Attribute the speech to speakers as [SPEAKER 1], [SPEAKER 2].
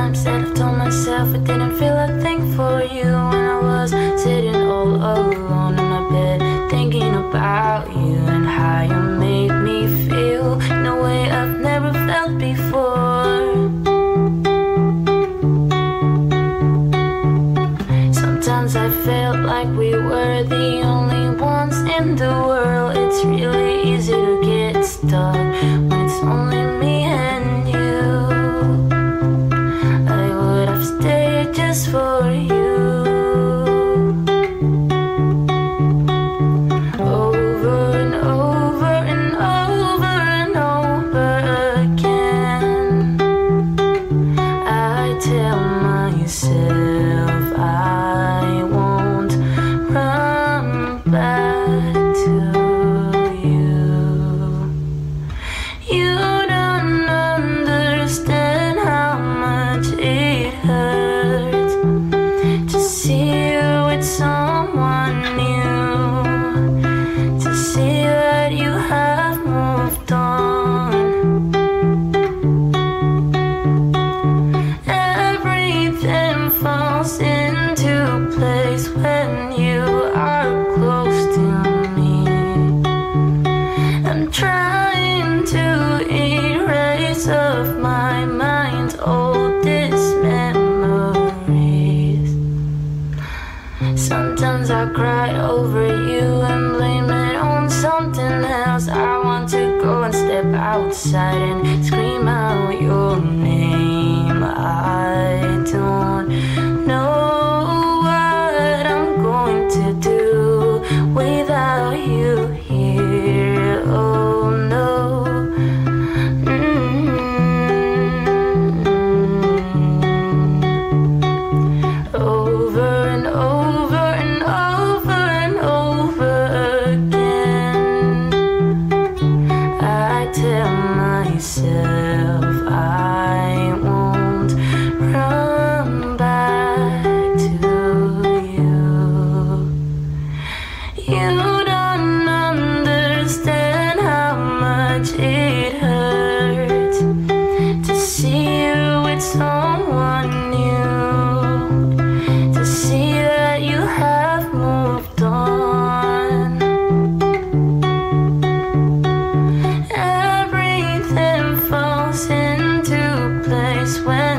[SPEAKER 1] times that I've told myself I didn't feel a thing for you when I was sitting all alone in my bed, thinking about you and how you made me feel in a way I've never felt before. song. Cry over you and blame it on something else. I want to go and step outside and scream. when